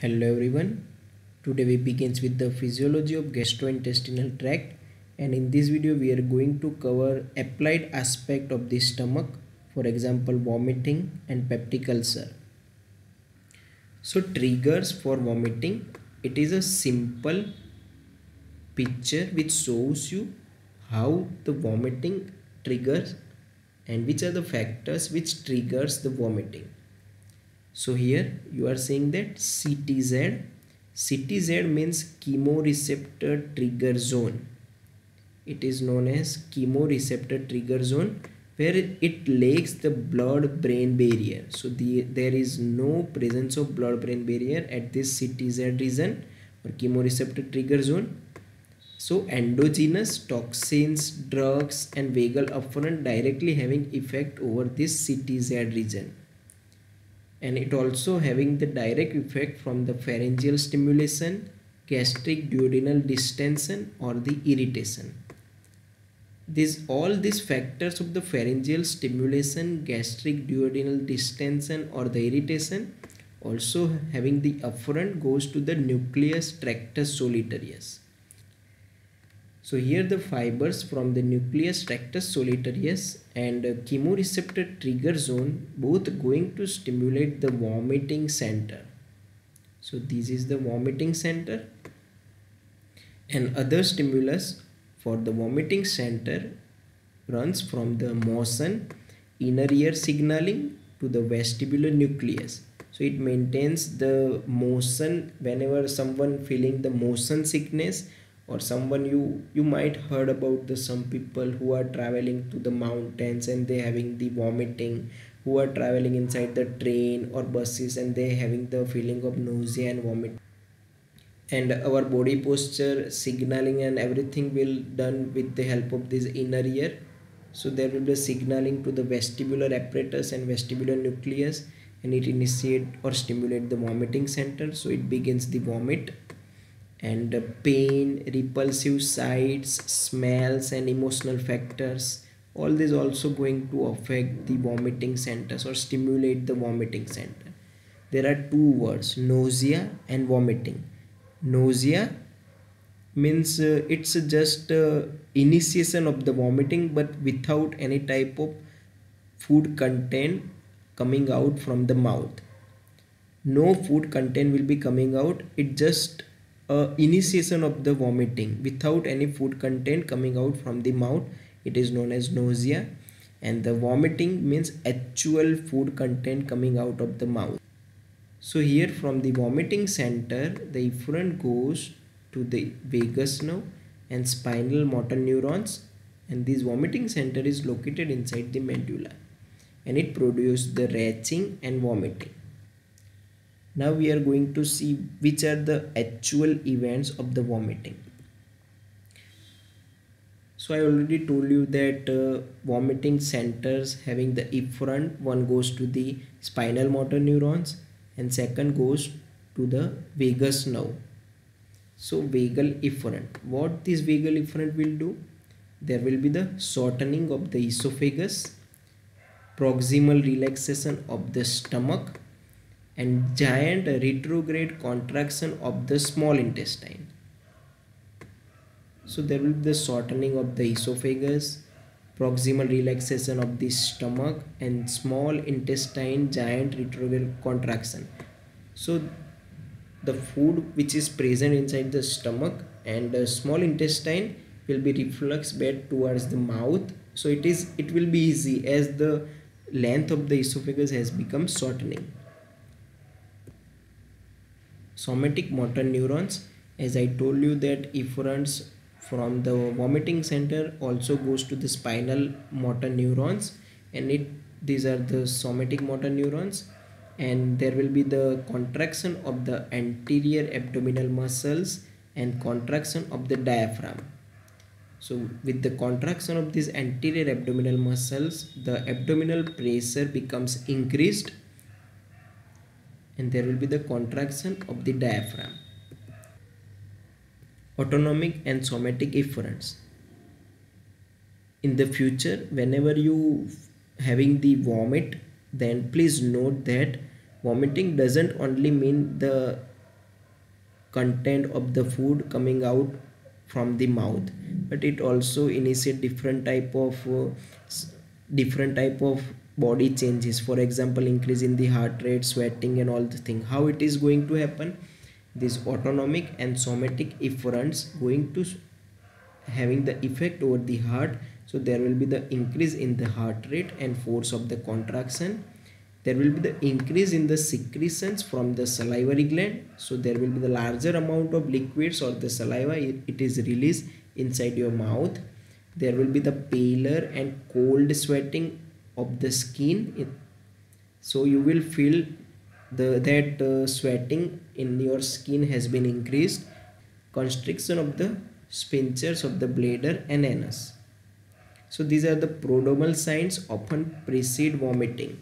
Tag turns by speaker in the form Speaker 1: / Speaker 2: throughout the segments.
Speaker 1: Hello everyone. Today we begins with the physiology of gastrointestinal tract and in this video we are going to cover applied aspect of the stomach for example vomiting and peptic ulcer. So triggers for vomiting it is a simple picture which shows you how the vomiting triggers and which are the factors which triggers the vomiting so here you are saying that CTZ CTZ means chemoreceptor trigger zone. It is known as chemoreceptor trigger zone where it lacks the blood brain barrier. So the, there is no presence of blood brain barrier at this CTZ region or chemoreceptor trigger zone. So endogenous toxins drugs and vagal afferent directly having effect over this CTZ region and it also having the direct effect from the pharyngeal stimulation, gastric duodenal distension or the irritation. These all these factors of the pharyngeal stimulation, gastric duodenal distension or the irritation also having the afferent goes to the nucleus tractus solitarius so here the fibers from the nucleus tractus solitarius and chemoreceptor trigger zone both going to stimulate the vomiting center. So this is the vomiting center and other stimulus for the vomiting center runs from the motion inner ear signaling to the vestibular nucleus so it maintains the motion whenever someone feeling the motion sickness or someone you you might heard about the some people who are traveling to the mountains and they having the vomiting who are traveling inside the train or buses and they having the feeling of nausea and vomit and our body posture signaling and everything will done with the help of this inner ear. So there will be signaling to the vestibular apparatus and vestibular nucleus and it initiate or stimulate the vomiting center. So it begins the vomit and pain repulsive sights smells and emotional factors. All this also going to affect the vomiting centers or stimulate the vomiting center. There are two words nausea and vomiting. Nausea means uh, it's just uh, initiation of the vomiting but without any type of food content coming out from the mouth. No food content will be coming out. It just uh, initiation of the vomiting without any food content coming out from the mouth. It is known as nausea. And the vomiting means actual food content coming out of the mouth. So here from the vomiting center the efferent goes to the vagus nerve and spinal motor neurons. And this vomiting center is located inside the medulla. And it produces the retching and vomiting now we are going to see which are the actual events of the vomiting. So i already told you that uh, vomiting centers having the efferent one goes to the spinal motor neurons and second goes to the vagus nerve. So vagal efferent what this vagal efferent will do? There will be the shortening of the esophagus proximal relaxation of the stomach and giant retrograde contraction of the small intestine. So there will be the shortening of the esophagus, proximal relaxation of the stomach and small intestine giant retrograde contraction. So the food which is present inside the stomach and the small intestine will be reflux back towards the mouth. So it is it will be easy as the length of the esophagus has become shortening somatic motor neurons. As I told you that efferents from the vomiting center also goes to the spinal motor neurons and it these are the somatic motor neurons and there will be the contraction of the anterior abdominal muscles and contraction of the diaphragm. So with the contraction of these anterior abdominal muscles the abdominal pressure becomes increased and there will be the contraction of the diaphragm. Autonomic and somatic efferents. In the future, whenever you having the vomit, then please note that vomiting doesn't only mean the content of the food coming out from the mouth but it also initiate different type of uh, different type of body changes. For example increase in the heart rate sweating and all the thing. How it is going to happen? This autonomic and somatic efferents going to having the effect over the heart. So there will be the increase in the heart rate and force of the contraction. There will be the increase in the secretions from the salivary gland. So there will be the larger amount of liquids or the saliva it is released inside your mouth. There will be the paler and cold sweating of the skin so you will feel the that uh, sweating in your skin has been increased. Constriction of the sphincters of the bladder and anus. So these are the prodromal signs often precede vomiting.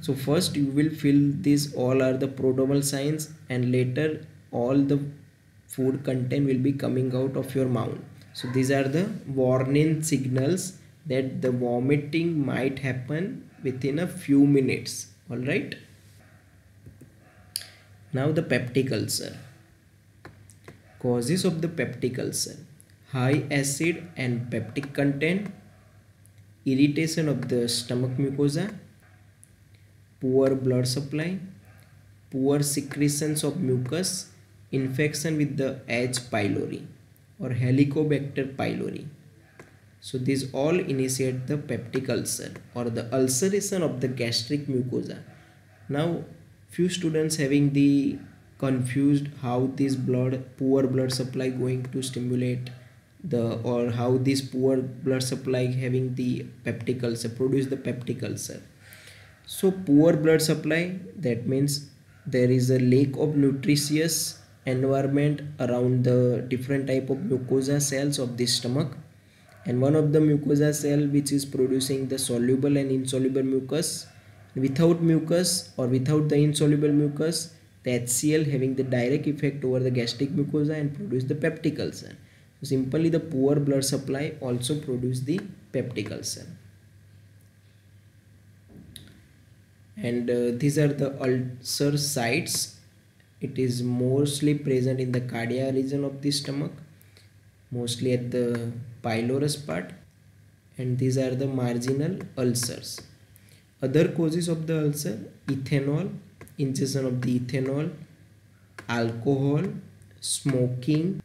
Speaker 1: So first you will feel these all are the prodromal signs and later all the food content will be coming out of your mouth. So these are the warning signals that the vomiting might happen within a few minutes. All right? Now the peptic ulcer causes of the peptic ulcer high acid and peptic content. Irritation of the stomach mucosa. Poor blood supply, poor secretions of mucus, infection with the H. pylori or Helicobacter pylori. So these all initiate the peptic ulcer or the ulceration of the gastric mucosa. Now few students having the confused how this blood poor blood supply going to stimulate the or how this poor blood supply having the peptic ulcer produce the peptic ulcer so poor blood supply that means there is a lack of nutritious environment around the different type of mucosa cells of the stomach and one of the mucosa cell which is producing the soluble and insoluble mucus without mucus or without the insoluble mucus the HCl having the direct effect over the gastric mucosa and produce the peptic ulcer. So simply the poor blood supply also produce the peptic ulcer. and uh, these are the ulcer sites it is mostly present in the cardia region of the stomach mostly at the pylorus part and these are the marginal ulcers other causes of the ulcer ethanol ingestion of the ethanol alcohol smoking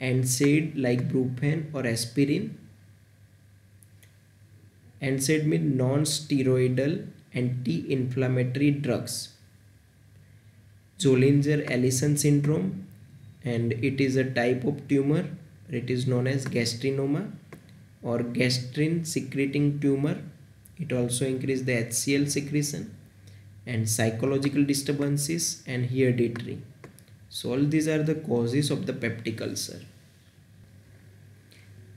Speaker 1: NSAID like brufen or aspirin NSAID means non-steroidal anti-inflammatory drugs. Zollinger-Ellison syndrome and it is a type of tumor. It is known as gastrinoma or gastrin secreting tumor. It also increases the HCl secretion and psychological disturbances and hereditary. So all these are the causes of the peptic ulcer.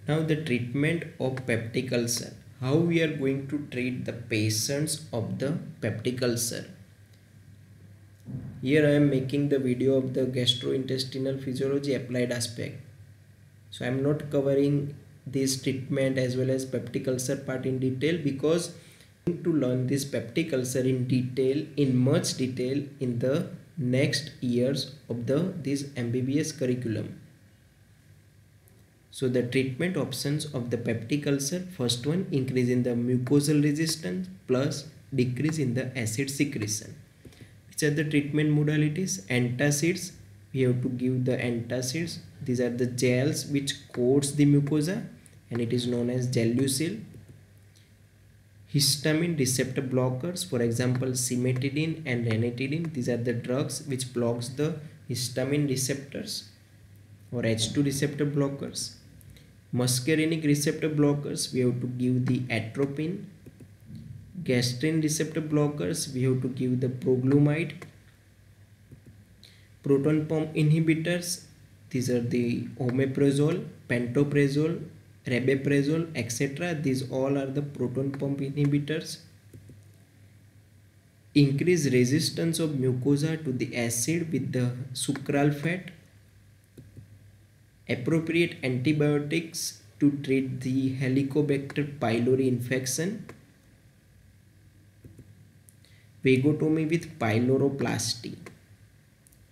Speaker 1: Now the treatment of peptic ulcer how we are going to treat the patients of the peptic ulcer. Here I am making the video of the gastrointestinal physiology applied aspect. So I am not covering this treatment as well as peptic ulcer part in detail because to learn this peptic ulcer in detail in much detail in the next years of the this MBBS curriculum. So the treatment options of the peptic ulcer, first one increase in the mucosal resistance plus decrease in the acid secretion. Which are the treatment modalities? Antacids, we have to give the antacids. These are the gels which coats the mucosa and it is known as gelusil. Histamine receptor blockers, for example, cimetidine and ranitidine. These are the drugs which blocks the histamine receptors or H2 receptor blockers muscarinic receptor blockers we have to give the atropine gastrin receptor blockers we have to give the proglumide proton pump inhibitors. These are the omeprazole pantoprazole rabeprazole etc these all are the proton pump inhibitors. Increase resistance of mucosa to the acid with the sucralfate. Appropriate antibiotics to treat the Helicobacter pylori infection, vagotomy with pyloroplasty.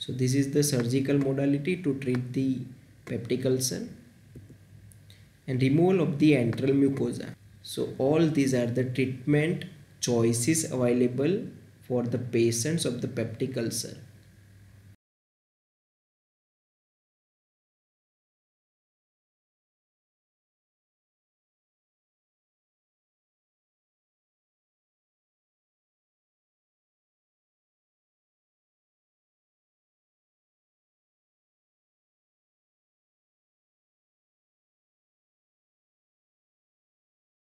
Speaker 1: So this is the surgical modality to treat the peptic ulcer and removal of the antral mucosa. So all these are the treatment choices available for the patients of the peptic ulcer.